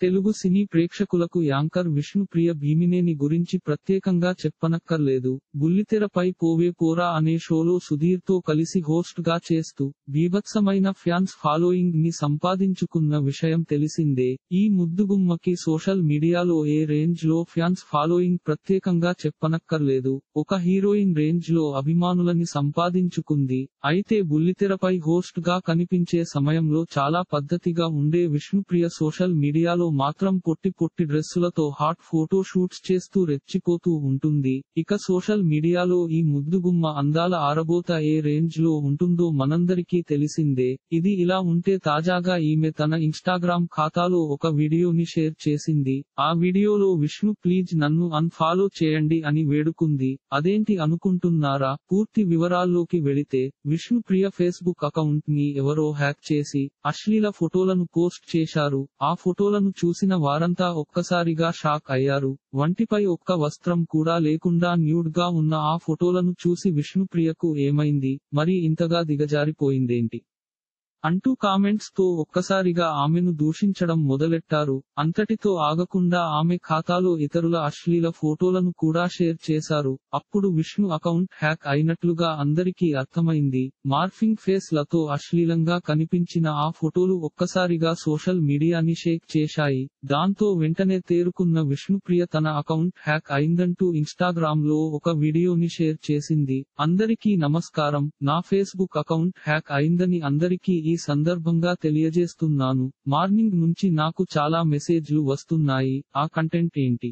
తెలుగు సినీ ప్రేక్షకులకు యాంకర్ విష్ణుప్రియ భీమినేని గురించి ప్రత్యేకంగా చెప్పనక్కర్లేదు. బుల్లితెరపై పోవే పోరా అనే షోలో సుధీర్తో కలిసి హోస్ట్గా చేస్తూ బీభత్సమైన ఫ్యాన్స్ ఫాలోయింగ్ని సంపాదించుకున్న విషయం తెలిసిందే. ఈ ముద్దుగుమ్మకి సోషల్ మీడియాలో ఏ రేంజ్లో ఫ్యాన్స్ ఫాలోయింగ్ ప్రత్యేకంగా చెప్పనక్కర్లేదు. ఒక హీరోయిన్ రేంజ్లో అభిమానులని సంపాదించుకుంది. అయితే బుల్లితెరపై హోస్ట్గా కనిపించే సమయంలో చాలా పద్ధతిగా ఉండే విష్ణుప్రియ సోషల్ మీడియాలో మాత్రం పొట్టి పొట్టి డ్రెస్సులతో హాట్ ఫోటో షూట్స్ చేస్తూ రెచ్చిపోతూ ఉంటుంది. ఇక సోషల్ మీడియాలో ఈ ముద్దుగుమ్మ అందాల ఆరబోత ఏ రేంజ్లో ఉంటుందో మనందరికీ తెలిసిందే. ఇది ఇలా ఉంటే తాజాగా ఈమె తన ఇన్స్టాగ్రామ్ ఖాతాలో ఒక వీడియోని షేర్ చేసింది. ఆ వీడియోలో విష్ణు ప్లీజ్ నన్ను అన్ఫాలో చేయండి అని వేడుకుంది. అదేంటి అనుకుంటున్నారా? పూర్తి వివరాల్లోకి వెళితే విష్ణు ప్రియ ఫేస్బుక్ అకౌంట్ని ఎవరో హ్యాక్ చేసి అశ్లీల ఫోటోలను పోస్ట్ చేశారు. ఆ ఫోటోలను చూసిన వారంతా ఒక్కసారిగా షాక్ అయ్యారు. వంటిపై ఒక్క వస్త్రం కూడా లేకుండా న్యూడ్గా ఉన్న ఆ ఫోటోలను చూసి విష్ణుప్రియకు ఏమైంది? మరి ఇంతగా దిగజారిపోయిందేంటి? అంటూ కామెంట్స్తో ఒక్కసారిగా ఆమెను దూషించడం మొదలెట్టారు. అంతటితో ఆగకుండా ఆమె ఖాతాలో ఇతరుల అశ్లీల ఫోటోలను కూడా షేర్ చేశారు. అప్పుడు విష్ణు అకౌంట్ హ్యాక్ అయినట్లుగా అందరికీ అర్థమైంది. మార్ఫింగ్ ఫేస్లతో అశ్లీలంగా కనిపించిన ఆ ఫోటోలు ఒక్కసారిగా సోషల్ మీడియాని షేక్ చేశాయి. దాంతో వెంటనే తేరుకున్న విష్ణుప్రియ తన అకౌంట్ హ్యాక్ అయిందంటూ ఇన్స్టాగ్రామ్లో ఒక వీడియోని షేర్ చేసింది. అందరికీ నమస్కారం. నా ఫేస్బుక్ అకౌంట్ హ్యాక్ అయిందని అందరికీ ఈ సందర్భంగా తెలియజేస్తున్నాను. మార్నింగ్ నుంచి నాకు చాలా మెసేజ్లు వస్తున్నాయి. ఆ కంటెంట్ ఏంటి?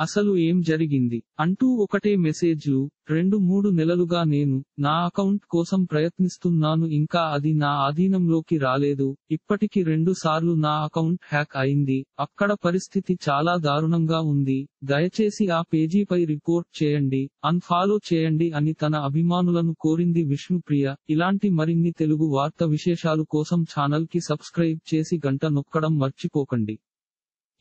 అసలు ఏం జరిగింది? అంటూ ఒకటే మెసేజ్లు రెండు మూడు నెలలుగా నేను నా అకౌంట్ కోసం ప్రయత్నిస్తున్నాను ఇంకా అది నా ఆధీనంలోకి రాలేదు. ఇప్పటికి రెండు సార్లు నా అకౌంట్ హ్యాక్ అయింది. అక్కడ పరిస్థితి చాలా దారుణంగా ఉంది. దయచేసి ఆ పేజీపై రిపోర్ట్ చేయండి అన్ఫాలో చేయండి అని తన అభిమానులను కోరింది విష్ణుప్రియ. ఇలాంటి మరిన్ని తెలుగు వార్త విశేషాలు కోసం ఛానల్కి సబ్స్క్రైబ్ చేసి గంట నొక్కడం మర్చిపోకండి.